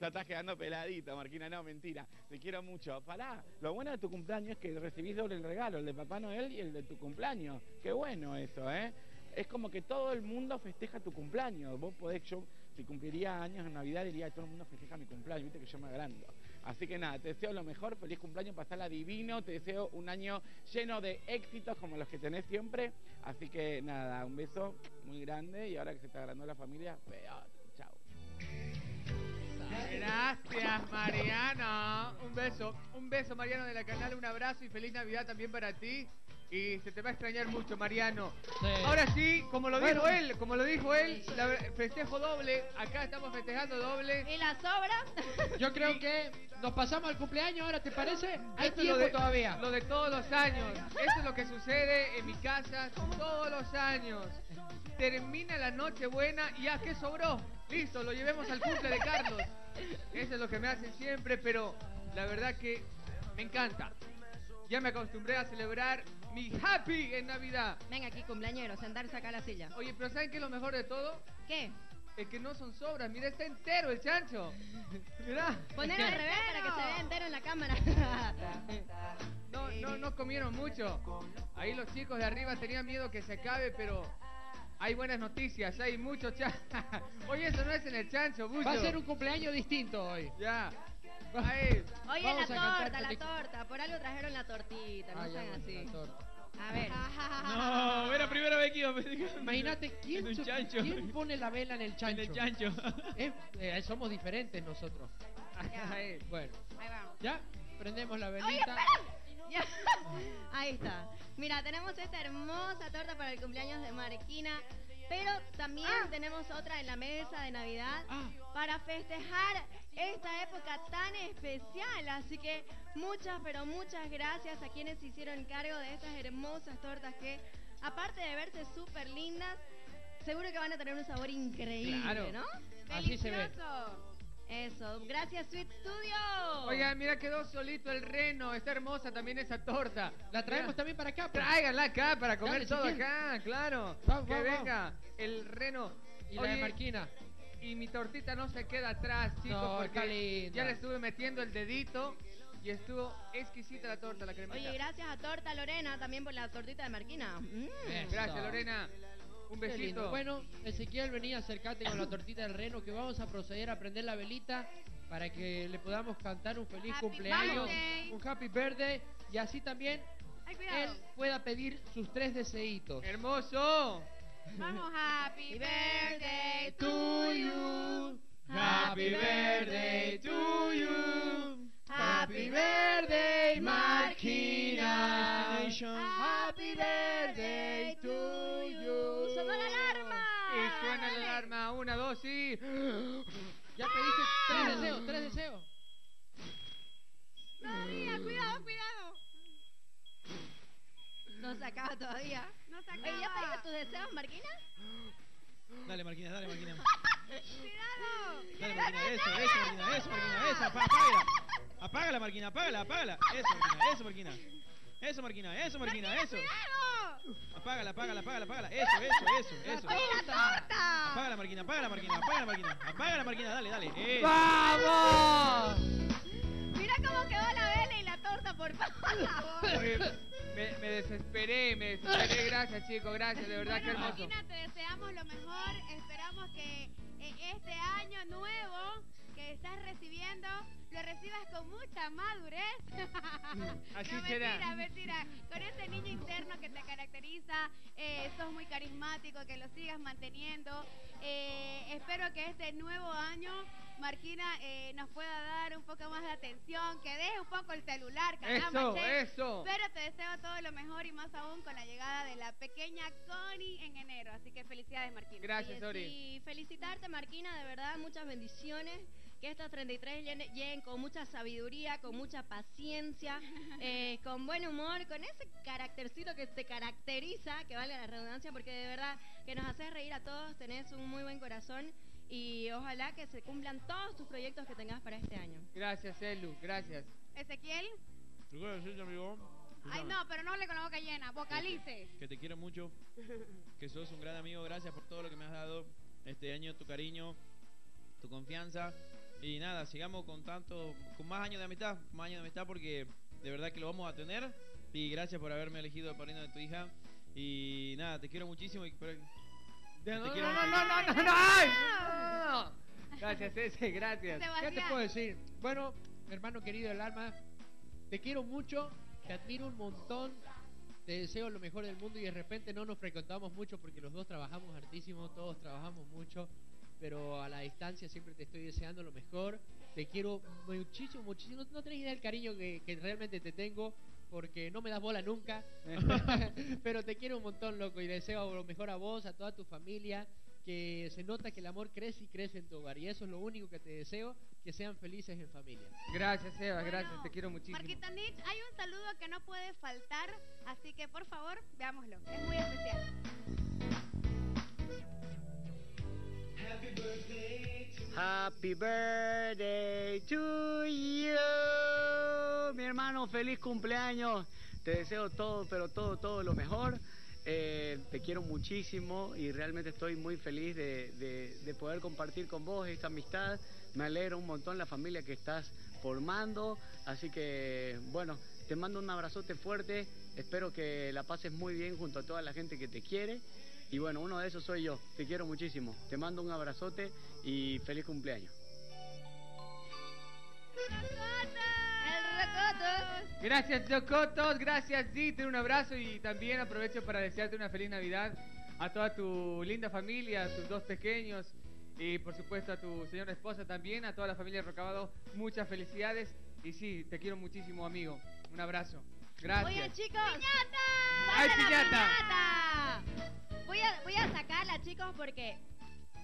Ya estás quedando peladito, Marquina. No, mentira. Te quiero mucho. Pará, lo bueno de tu cumpleaños es que recibís doble el regalo, el de Papá Noel y el de tu cumpleaños. Qué bueno eso, ¿eh? Es como que todo el mundo festeja tu cumpleaños. Vos podés, yo, si cumpliría años en Navidad, diría todo el mundo festeja mi cumpleaños, viste que yo me agrando. Así que nada, te deseo lo mejor, feliz cumpleaños, pasarla divino, te deseo un año lleno de éxitos como los que tenés siempre. Así que nada, un beso muy grande y ahora que se está agrandando la familia, peor. Gracias, Mariano. Un beso, un beso, Mariano de la canal, un abrazo y feliz Navidad también para ti. Y se te va a extrañar mucho, Mariano. Ahora sí, como lo dijo él, como lo dijo él, la- festejo doble. Acá estamos festejando doble. ¿Y la sobra? Yo creo que nos pasamos al cumpleaños ahora, ¿te parece? Hay Esto es lo tiempo de- todavía. Lo de todos los años. Esto es lo que sucede en mi casa todos los años. Termina la noche buena y ¿a qué sobró? Listo, lo llevemos al cumple de Carlos. Eso es lo que me hacen siempre, pero la verdad que me encanta. Ya me acostumbré a celebrar mi happy en Navidad. Venga aquí, cumpleañero, sentarse acá a la silla. Oye, pero ¿saben qué es lo mejor de todo? ¿Qué? Es que no son sobras. Mira, está entero el chancho. Mira. Poner al revés para que se vea entero en la cámara. No, no, no comieron mucho. Ahí los chicos de arriba tenían miedo que se acabe, pero hay buenas noticias, hay mucho cha... Oye, eso no es en el chancho, Bucho. Va a ser un cumpleaños distinto hoy. Ya. Ahí. Oye, Vamos la cantar torta, la torta. Por algo trajeron la tortita, no Ah, ya, sean así. la torta. A ver. No, era primera vez que iba a. Imagínate, ¿quién, un chancho. ¿quién pone la vela en el chancho? En el chancho. Eh, eh, somos diferentes nosotros. Ahí. Bueno, Ahí vamos. ya prendemos la Oye, velita. espera. Ya. Ahí está. Mira, tenemos esta hermosa torta para el cumpleaños de Marquina. Pero también tenemos otra en la mesa de Navidad para festejar esta época tan especial. Así que muchas, pero muchas gracias a quienes se hicieron cargo de estas hermosas tortas que, aparte de verse súper lindas, seguro que van a tener un sabor increíble, Claro. ¿no? Así se ve. Eso, gracias Sweet Studio. Oigan, mira, quedó solito el reno. Está hermosa también esa torta. La traemos Mira. también para acá. pues. Tráiganla acá para comer Dale, todo acá, claro. Que venga el reno. Y la de Marquina. Y mi tortita no se queda atrás, chicos, No, porque ya le estuve metiendo el dedito y estuvo exquisita la torta, la cremita. Oye, gracias a Torta Lorena también por la tortita de Marquina. Mm. Gracias, Lorena. Un Qué lindo. besito. Bueno, Ezequiel, venía acercate con la tortita del reno que vamos a proceder a prender la velita para que le podamos cantar un feliz Happy cumpleaños, birthday. un happy birthday y así también Ay, él pueda pedir sus tres deseitos. Hermoso. Vamos, happy birthday to you, happy acaba todavía. No se Oye, ¿ya pediste acaba. tus deseos, Marquina? Dale, Marquina, dale, Marquina. Cuidado. Dale, Marquina, eso, eso, Marquina, eso, Marquina, eso, apágala. Apágala, Marquina, apágala, apágala. Eso, Marquina, eso, Marquina. Eso, Marquina, eso, Marquina, eso. Cuidado. Apágala, apágala, apágala, apágala. Eso, eso, eso, eso. ¡Oye, la torta! Apágala, Marquina, apágala, Marquina, apágala, Marquina. Apágala, Marquina, dale, dale. Eh. ¡Vamos! Mira cómo quedó la vela y la torta, por favor. Me, me desesperé, me desesperé. Gracias, chicos, gracias, de verdad, qué Bueno, hermoso. Marquina, te deseamos lo mejor. Esperamos que eh, este año nuevo que estás recibiendo lo recibas con mucha madurez. Así no, será. Mentira, mentira. Con ese niño interno que te caracteriza, eh, sos muy carismático, que lo sigas manteniendo. Eh, espero que este nuevo año, Marquina, eh, nos pueda dar un poco más de atención, que deje un poco el celular, caramba, Eso, che. eso. Mejor y más aún con la llegada de la pequeña Connie en enero. Así que felicidades, Marquina. Gracias, Ori. Y felicitarte, Marquina, de verdad, muchas bendiciones. Que estos 33 lleguen- con mucha sabiduría, con mucha paciencia, eh, con buen humor, con ese caractercito que te caracteriza, que valga la redundancia, porque de verdad que nos haces reír a todos, tenés un muy buen corazón y ojalá que se cumplan todos tus proyectos que tengas para este año. Gracias, Elu, gracias. Ezequiel. Ay, no, pero no hable con la boca llena. Vocalice. Que te quiero mucho, que sos un gran amigo. Gracias por todo lo que me has dado este año, tu cariño, tu confianza. Y nada, sigamos con tanto, con más años de amistad, más años de amistad porque de verdad que lo vamos a tener. Y gracias por haberme elegido el padrino de tu hija. Y nada, te quiero muchísimo y espero- No, no, quiero no, no, no, no, no, ay, no, no, no. Gracias, ese, gracias. ¿Qué te Sebastián. puedo decir? Bueno, hermano querido del alma, te quiero mucho, te admiro un montón, te deseo lo mejor del mundo y de repente no nos frecuentamos mucho porque los dos trabajamos hartísimo, todos trabajamos mucho, pero a la distancia siempre te estoy deseando lo mejor. Te quiero muchísimo, muchísimo. No, no tenés idea del cariño que, que realmente te tengo porque no me das bola nunca. pero te quiero un montón, loco, y deseo lo mejor a vos, a toda tu familia. Que se nota que el amor crece y crece en tu hogar. Y eso es lo único que te deseo, que sean felices en familia. Gracias, Eva, gracias, te quiero muchísimo. Marquita Nich, hay un saludo que no puede faltar, así que por favor, veámoslo. Es muy especial. Happy birthday to you. Mi hermano, feliz cumpleaños. Te deseo todo, pero todo, todo lo mejor. Eh, te quiero muchísimo y realmente estoy muy feliz de, de- de poder compartir con vos esta amistad. Me alegra un montón la familia que estás formando. Así que, bueno, te mando un abrazote fuerte. Espero que la pases muy bien junto a toda la gente que te quiere. Y bueno, uno de esos soy yo. Te quiero muchísimo. Te mando un abrazote y feliz cumpleaños. Gracias, Jocotos. Gracias, Dieter. Un abrazo y también aprovecho para desearte una feliz Navidad a toda tu linda familia, a tus dos pequeños y por supuesto a tu señora esposa también, a toda la familia Rocabado. Muchas felicidades y sí, te quiero muchísimo, amigo. Un abrazo. Gracias. Oye, chicos. ¡Ay, ¡Saquen la piñata! piñata! Voy a, voy a sacarla, chicos, porque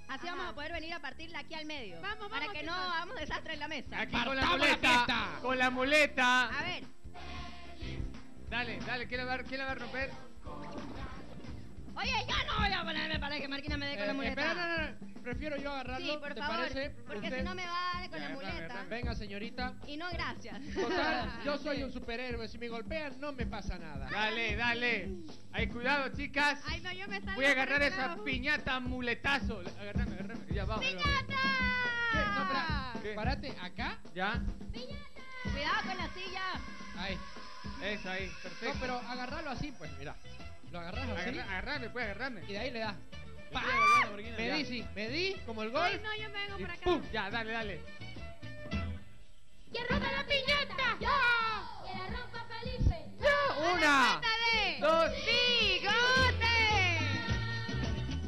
así Ajá. vamos a poder venir a partirla aquí al medio. Vamos, Para vamos, que no hagamos desastre en la mesa. Aquí con la ¡Partamos la muleta. Con la muleta. A ver. Dale, dale, ¿quién la va, a- quién la va a romper? Oye, yo no voy a ponerme para que Marquina me dé con Eh, la muleta. espera, no, no, no. Prefiero yo agarrarlo. Sí, por ¿te favor. parece? Porque Usted- si no me va a dar con Ya, la muleta. Venga, señorita. Y no, gracias. Total, yo soy un superhéroe. Si me golpean, no me pasa nada. Dale, dale. Ay, cuidado, chicas. Ay, no, yo me salgo. Voy a agarrar esa lado. piñata muletazo. Agarrame, agarrame. Ya, vamos. ¡Piñata! ¿Qué? No. Parate acá. Ya. Cuidado con la silla. Ahí. Eso ahí, perfecto. No, pero agarrarlo así, pues, mira. Lo agarras así. Agarra- agarrame, pues, agarrame. Y de ahí le das. Marquina. Me di, sí. Me di, como el Ay, gol. no, yo me vengo Y por acá. ¡pum! Ya, dale, dale. ¡Que rompa la piñata! ¡Yo! ¡Que la rompa Felipe! Una, Cuenta de dos, bigote.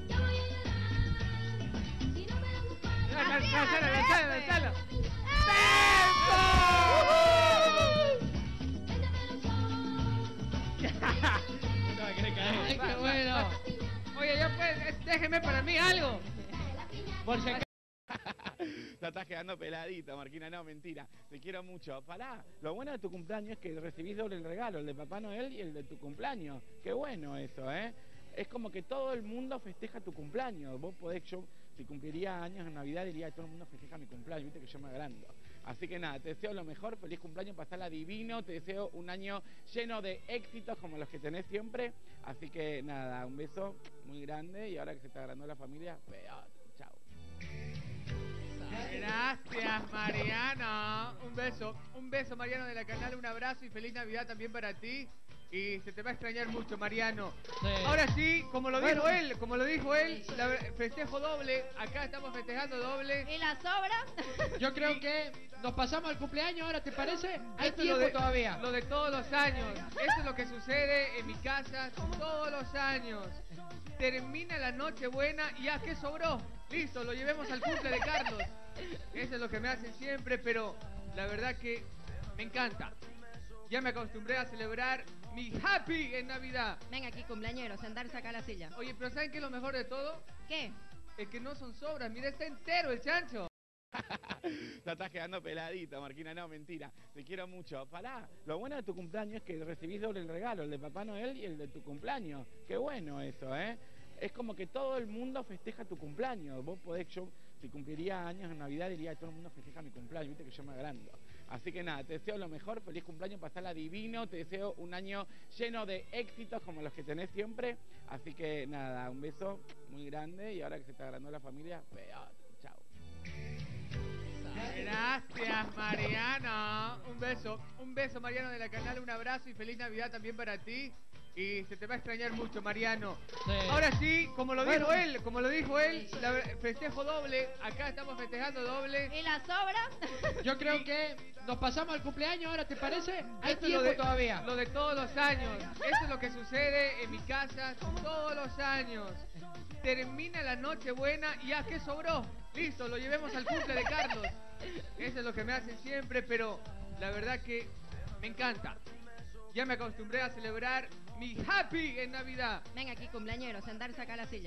¡Yo voy a llorar! Si no me un palo. Lanzala, lanzala, lanzala, déjeme para mí algo. Por si. La estás quedando peladita, Marquina. No, mentira. Te quiero mucho. Pará. Lo bueno de tu cumpleaños es que recibís doble el regalo, el de Papá Noel y el de tu cumpleaños. Qué bueno eso, ¿eh? Es como que todo el mundo festeja tu cumpleaños. Vos podés, yo, si cumpliría años en Navidad, diría, todo el mundo festeja mi cumpleaños, viste que yo me agrando. Así que nada, te deseo lo mejor, feliz cumpleaños, pasala divino, te deseo un año lleno de éxitos como los que tenés siempre. Así que nada, un beso muy grande y ahora que se te agrandó la familia, peor. Chao. Gracias, Mariano. Un beso, un beso, Mariano de la canal, un abrazo y feliz Navidad también para ti. Y se te va a extrañar mucho, Mariano. Sí. Ahora sí, como lo dijo Bueno. él, como lo dijo él, la- festejo doble. Acá estamos festejando doble. ¿Y la sobra? Yo creo que nos pasamos al cumpleaños ahora, ¿te parece? Hay Esto es lo tiempo de- todavía. Lo de todos los años. Esto es lo que sucede en mi casa todos los años. Termina la noche buena y ¿a qué sobró? Listo, lo llevemos al cumple de Carlos. Eso es lo que me hacen siempre, pero la verdad que me encanta. Ya me acostumbré a celebrar mi happy en Navidad. Venga aquí, cumpleañero, sentarse acá a la silla. Oye, pero ¿saben qué es lo mejor de todo? ¿Qué? Es que no son sobras. Mira, está entero el chancho. La estás quedando peladita, Marquina. No, mentira. Te quiero mucho. Pará. Lo bueno de tu cumpleaños es que recibís doble el regalo, el de Papá Noel y el de tu cumpleaños. Qué bueno eso, ¿eh? Es como que todo el mundo festeja tu cumpleaños. Vos podés, yo, si cumpliría años en Navidad, diría, todo el mundo festeja mi cumpleaños, viste que yo me agrando. Así que nada, te deseo lo mejor, feliz cumpleaños, pasala divino, te deseo un año lleno de éxitos como los que tenés siempre. Así que nada, un beso muy grande y ahora que se te agrandó la familia, peor. Gracias, Mariano. Un beso, un beso, Mariano de la canal, un abrazo y feliz Navidad también para ti. Y se te va a extrañar mucho, Mariano. Sí. Ahora sí, como lo dijo Bueno. él, como lo dijo él, la festejo doble. Acá estamos festejando doble. ¿Y la sobra? Yo creo que nos pasamos al cumpleaños ahora, ¿te parece? Hay Esto es lo tiempo de, todavía. Lo de todos los años. Esto es lo que sucede en mi casa todos los años. Termina la noche buena y ¿a qué sobró? Listo, lo llevemos al cumple de Carlos. Eso es lo que me hacen siempre, pero la verdad que me encanta. Ya me acostumbré a celebrar mi happy en Navidad. Venga aquí, cumpleañero, sentarse acá a la silla.